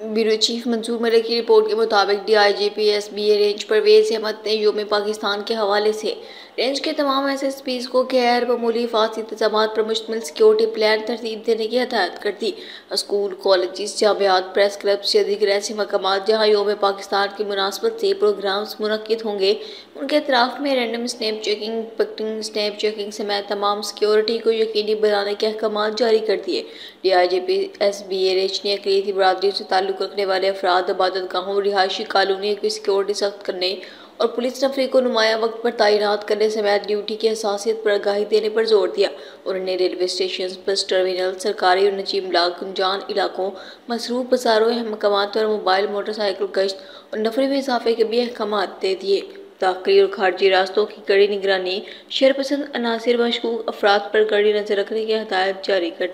Bureau chief Mansoor Malik की report के मुताबिक D I G P S B A range Parvez Ahmed ने योम पाकिस्तान के हवाले से रेंज के तमाम एस एस पीज को गैर मामूली हिफाजती इंतज़ाम पर मुश्तमिल सिक्योरिटी प्लान तरतीब देने की हदायत कर दी। स्कूल कॉलेज जामियात, प्रेस क्लब से दीगर ऐसे मकाम जहाँ योम पाकिस्तान की मुनासबत से प्रोग्राम्स मुनद होंगे, उनके अतराफ में रैंडम स्नैप चेकिंग पक्टिंग स्नैप चेकिंग समेत तमाम सिक्योरिटी को यकीनी बनाने के अहकाम जारी कर दिए। D I G P S B A range ने अकलीती बरदरी से ताल्लुक़ रखने वाले अफराद इबादत गाहों, रिहायशी कॉलोनियों की सिक्योरिटी सख्त करने और पुलिस नफरी को नुमाया वक्त पर तैनात करने समेत ड्यूटी की हसासियत पर आगाही देने पर ज़ोर दिया। उन्होंने रेलवे स्टेशन बस टर्मिनल, सरकारी और नजीम गुंजान इलाकों, मसरूफ बाजारों अहम मकाम पर मोबाइल मोटरसाइकिल गश्त और नफरी में इजाफे के भी अहकाम दे दिए। दाखिली और खारजी रास्तों की कड़ी निगरानी शेरपसंद अनासर मशकूक अफराद पर कड़ी नज़र रखने की हदायत जारी कर